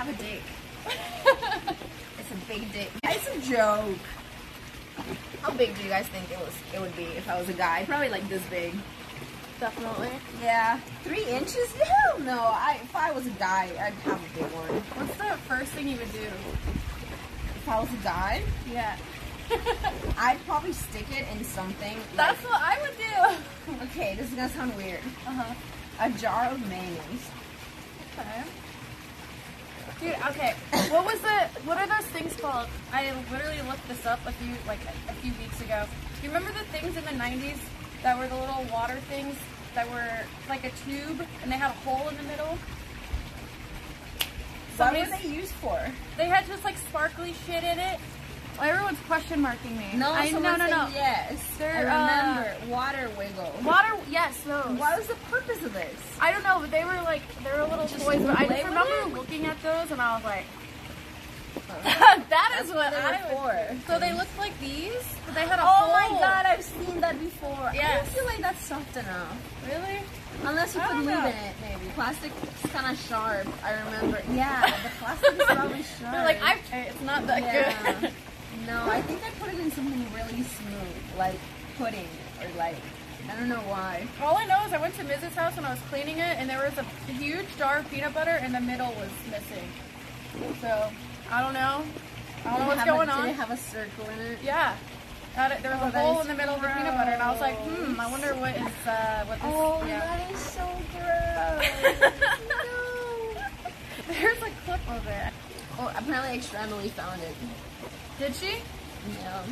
have a dick. it's a big dick. It's a joke. How big do you guys think it was? It would be if I was a guy? Probably like this big. Definitely. Yeah, three inches? Hell no. I if I was a guy, I'd have a big one. What's the first thing you would do? If I was a guy, Yeah. I'd probably stick it in something. That's what I would do. okay. This is gonna sound weird. Uh-huh. A jar of mayonnaise. Okay. Dude, okay. What was the what are those things called? I literally looked this up a few like a few weeks ago. Do you remember the things in the nineties that were the little water things that were like a tube and they had a hole in the middle? What were they used for? They had just like sparkly shit in it. Everyone's question marking me. No, I, no, no, no. Yes, They're, I uh. Water wiggle. Water, yes, those. What was the purpose of this? I don't know, but they were like they were little Just toys. But I just remember looking at those and I was like, oh. that That's is what I were for. So they looked like these, but they had a Oh hole. my god, I've seen that before. I don't feel like that's soft enough. Really? Unless you I put lube in it, maybe. Plastic is kind of sharp. I remember. Yeah, the plastic is probably sharp. They're like, I've. It's not that Yeah. good. No, I think I put it in something really smooth, like pudding or like I don't know why. All I know is I went to Mrs. house and I was cleaning it, and there was a huge jar of peanut butter, and the middle was missing. So I don't know. I don't know what's have a- going on. Did it have a circle in it? Yeah. It- there was Oh, a hole in the middle of the peanut butter, and I was like, hmm, I wonder what is uh, what this. Oh, yeah. that is so gross. no. There's a clip of it. Oh, apparently ExtraEmily found it. Did she? Yeah.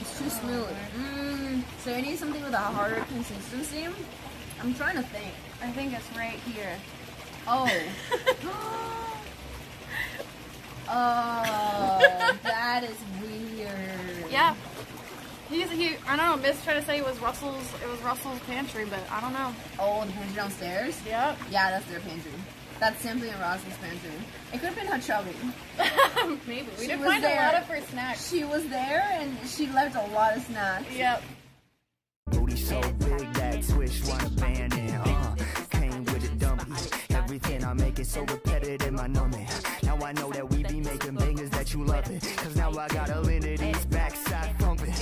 It's too smooth. Mm, so I need something with a harder consistency. I'm trying to think. I think it's right here. Oh. oh, that is weird. Yeah. He's he. I don't know. Miss tried to say it was Russel's. It was Russel's pantry, but I don't know. Oh, the pantry downstairs? Yep. Yeah, that's their pantry. That's simply in Ross's pantry. It could have been her chubby. Maybe we She did was find there. a lot of her snacks. She was there and she left a lot of snacks. Yep. Booty so big that swish wanna ban it. Uh, came with a dummy. Everything I make is so repetitive, my numbing. Now I know that we be making bangers that you love it. Cause now I got a Linda these backside thumping.